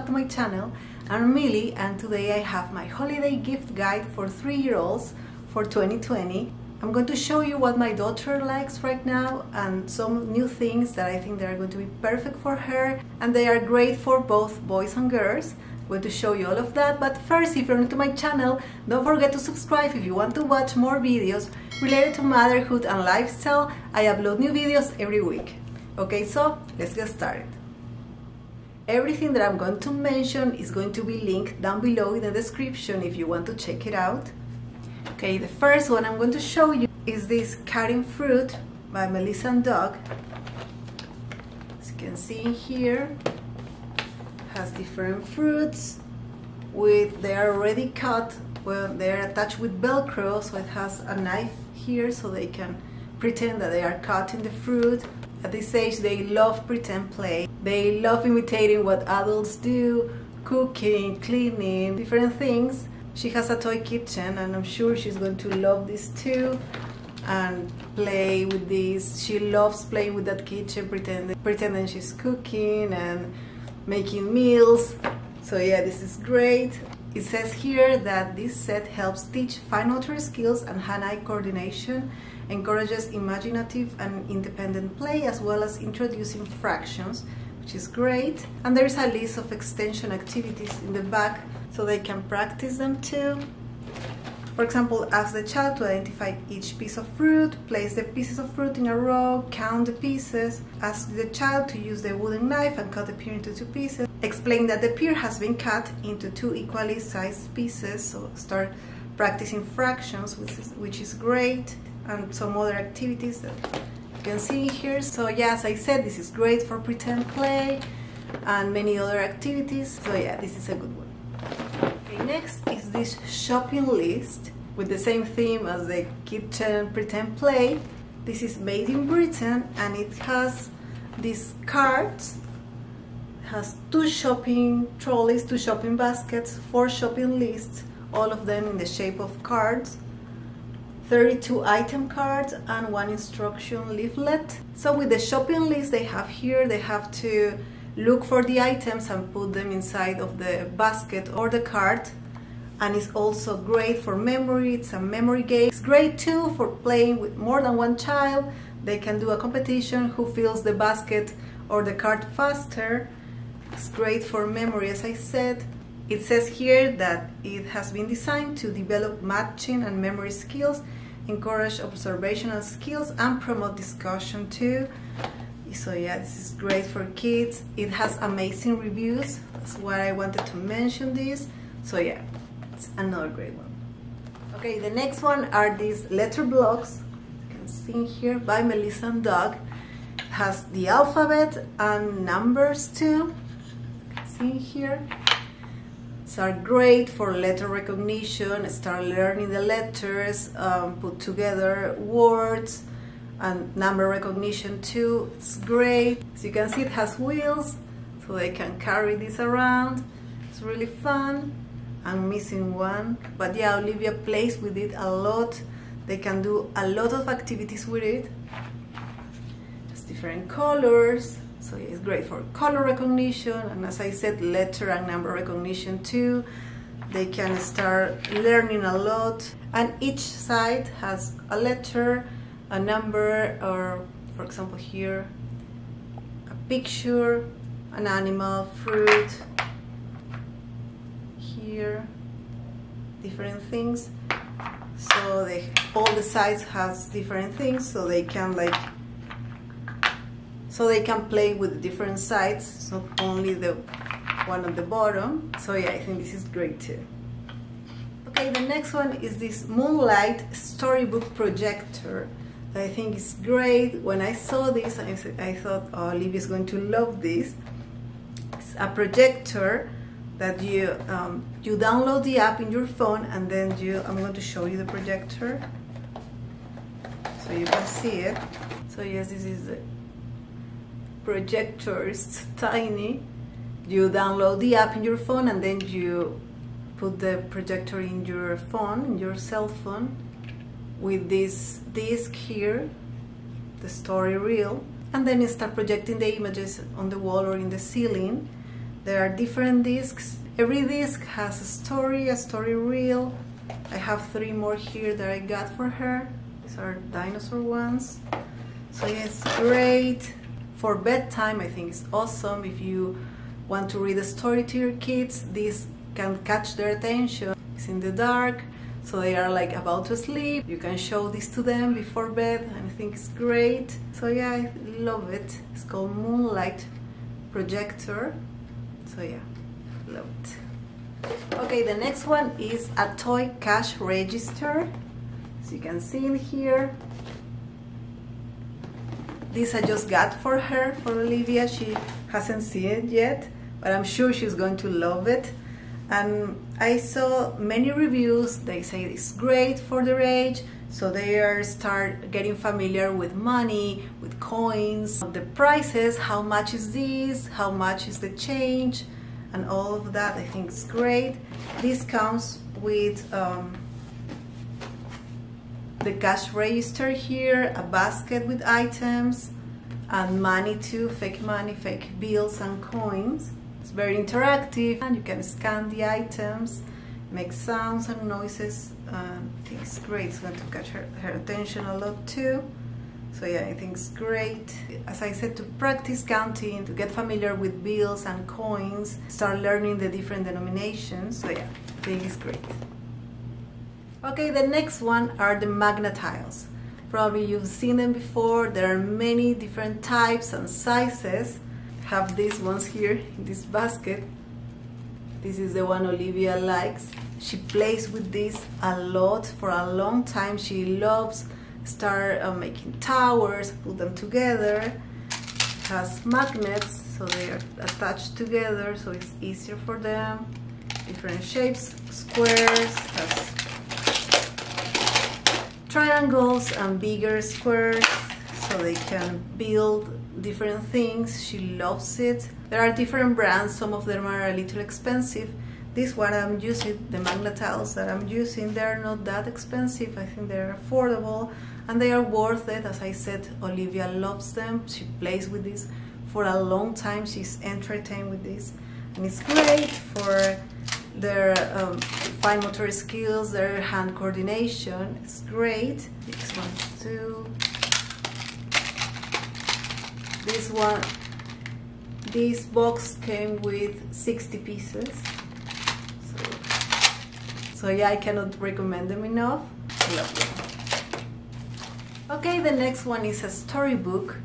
back to my channel. I'm Mily and today I have my holiday gift guide for 3-year-olds for 2020. I'm going to show you what my daughter likes right now and some new things that I think that are going to be perfect for her and they are great for both boys and girls. I'm going to show you all of that but first if you're new to my channel don't forget to subscribe if you want to watch more videos related to motherhood and lifestyle. I upload new videos every week. Okay, so let's get started. Everything that I'm going to mention is going to be linked down below in the description if you want to check it out. Okay, the first one I'm going to show you is this cutting fruit by Melissa and Doug. As you can see here, has different fruits with they are already cut well they're attached with velcro so it has a knife here so they can pretend that they are cutting the fruit at this age, they love pretend play. They love imitating what adults do, cooking, cleaning, different things. She has a toy kitchen and I'm sure she's going to love this too and play with this. She loves playing with that kitchen, pretending, pretending she's cooking and making meals. So yeah, this is great. It says here that this set helps teach fine motor skills and hand-eye coordination encourages imaginative and independent play as well as introducing fractions which is great. And there's a list of extension activities in the back so they can practice them too. For example, ask the child to identify each piece of fruit, place the pieces of fruit in a row, count the pieces, ask the child to use the wooden knife and cut the pear into two pieces, explain that the pear has been cut into two equally sized pieces, so start practicing fractions, which is, which is great and some other activities that you can see here. So yeah, as I said, this is great for pretend play and many other activities. So yeah, this is a good one. Okay, next is this shopping list with the same theme as the kitchen pretend play. This is made in Britain and it has these cards has two shopping trolleys, two shopping baskets, four shopping lists, all of them in the shape of cards 32 item cards and one instruction leaflet. So with the shopping list they have here, they have to look for the items and put them inside of the basket or the cart. And it's also great for memory, it's a memory game. It's great too for playing with more than one child. They can do a competition who fills the basket or the cart faster. It's great for memory as I said. It says here that it has been designed to develop matching and memory skills encourage observational skills and promote discussion too. So yeah, this is great for kids. It has amazing reviews. That's why I wanted to mention this. So yeah, it's another great one. Okay, the next one are these letter blocks. You can see here by Melissa and Doug. It has the alphabet and numbers too. See here are great for letter recognition, start learning the letters, um, put together words, and number recognition too. It's great. As you can see, it has wheels, so they can carry this around. It's really fun. I'm missing one, but yeah, Olivia plays with it a lot. They can do a lot of activities with it. It's different colors. So it's great for color recognition and as I said, letter and number recognition too. They can start learning a lot and each side has a letter, a number, or for example here, a picture, an animal, fruit, here, different things. So they, all the sides has different things so they can like so they can play with different sides, not only the one on the bottom. So yeah, I think this is great too. Okay, the next one is this Moonlite Storybook Projector. I think is great. When I saw this, I, I thought, oh, Olivia is going to love this. It's a projector that you um, you download the app in your phone and then you, I'm going to show you the projector so you can see it. So yes, this is it projector is tiny. You download the app in your phone and then you put the projector in your phone, in your cell phone, with this disc here, the story reel, and then you start projecting the images on the wall or in the ceiling. There are different discs. Every disc has a story, a story reel. I have three more here that I got for her. These are dinosaur ones. So it's great. For bedtime, I think it's awesome. If you want to read a story to your kids, this can catch their attention. It's in the dark, so they are like about to sleep. You can show this to them before bed, and I think it's great. So yeah, I love it. It's called Moonlite Projector. So yeah, love it. Okay, the next one is a toy cash register. As you can see in here, this I just got for her, for Olivia. She hasn't seen it yet, but I'm sure she's going to love it. And I saw many reviews, they say it's great for their age, so they are start getting familiar with money, with coins, the prices, how much is this, how much is the change, and all of that I think it's great. This comes with um, the cash register here, a basket with items, and money too, fake money, fake bills and coins. It's very interactive and you can scan the items, make sounds and noises. Uh, I think it's great, it's going to catch her, her attention a lot too. So yeah, I think it's great. As I said, to practice counting, to get familiar with bills and coins, start learning the different denominations. So yeah, I think it's great. Okay, the next one are the magna tiles. Probably you've seen them before. There are many different types and sizes. Have these ones here in this basket. This is the one Olivia likes. She plays with this a lot for a long time. She loves start uh, making towers, put them together. It has magnets, so they are attached together, so it's easier for them. Different shapes, squares, triangles and bigger squares so they can build different things. She loves it. There are different brands, some of them are a little expensive. This one I'm using, the Magna tiles that I'm using, they're not that expensive. I think they're affordable and they are worth it. As I said, Olivia loves them. She plays with this for a long time. She's entertained with this and it's great for their um, fine motor skills, their hand coordination. It's great. This one too. This one, this box came with 60 pieces. So, so yeah, I cannot recommend them enough. I love them. Okay, the next one is a storybook.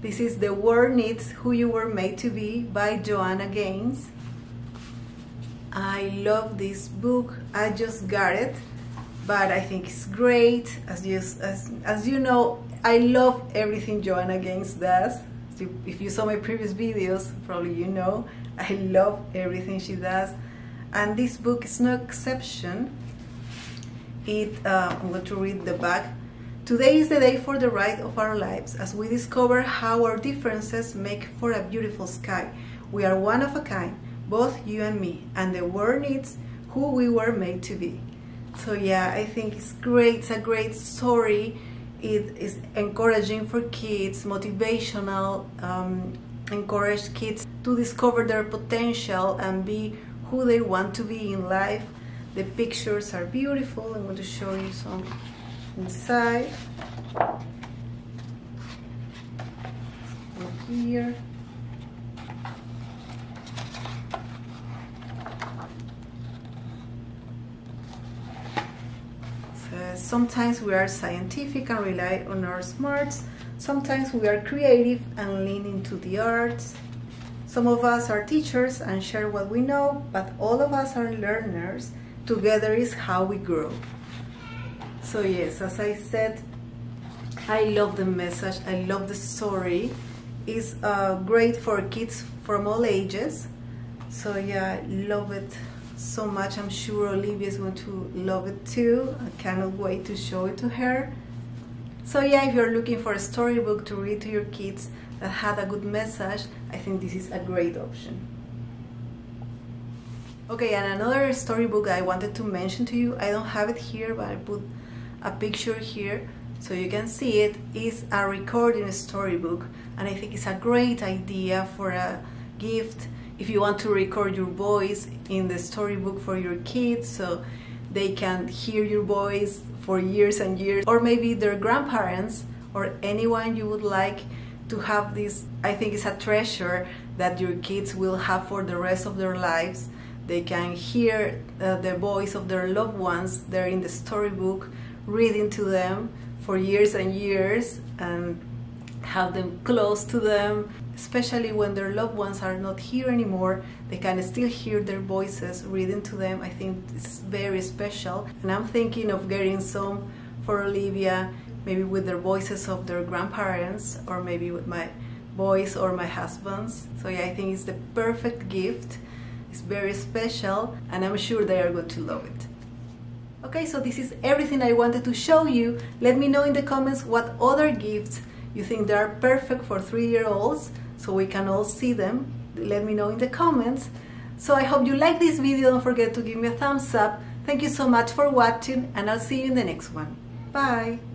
This is The World Needs Who You Were Made to Be by Joanna Gaines. I love this book. I just got it, but I think it's great. As you, as, as you know, I love everything Joanna Gaines does. If you saw my previous videos, probably you know, I love everything she does. And this book is no exception. It, uh, I'm going to read the back. Today is the day for the ride of our lives as we discover how our differences make for a beautiful sky. We are one of a kind both you and me, and the world needs who we were made to be. So yeah, I think it's great. It's a great story. It is encouraging for kids, motivational, um, encourage kids to discover their potential and be who they want to be in life. The pictures are beautiful. I'm going to show you some inside. Here. Sometimes we are scientific and rely on our smarts. Sometimes we are creative and lean into the arts. Some of us are teachers and share what we know, but all of us are learners. Together is how we grow. So yes, as I said, I love the message. I love the story. It's uh, great for kids from all ages. So yeah, I love it so much. I'm sure Olivia is going to love it too. I cannot wait to show it to her. So yeah, if you're looking for a storybook to read to your kids that had a good message, I think this is a great option. Okay, and another storybook I wanted to mention to you, I don't have it here, but I put a picture here so you can see it, is a recording storybook. And I think it's a great idea for a gift if you want to record your voice in the storybook for your kids so they can hear your voice for years and years, or maybe their grandparents or anyone you would like to have this. I think it's a treasure that your kids will have for the rest of their lives. They can hear uh, the voice of their loved ones there in the storybook, reading to them for years and years, and have them close to them, especially when their loved ones are not here anymore. They can still hear their voices reading to them. I think it's very special. And I'm thinking of getting some for Olivia, maybe with the voices of their grandparents, or maybe with my voice or my husband's. So yeah, I think it's the perfect gift. It's very special, and I'm sure they are going to love it. Okay, so this is everything I wanted to show you. Let me know in the comments what other gifts you think they are perfect for three-year-olds so we can all see them. Let me know in the comments. So I hope you like this video. Don't forget to give me a thumbs up. Thank you so much for watching and I'll see you in the next one. Bye!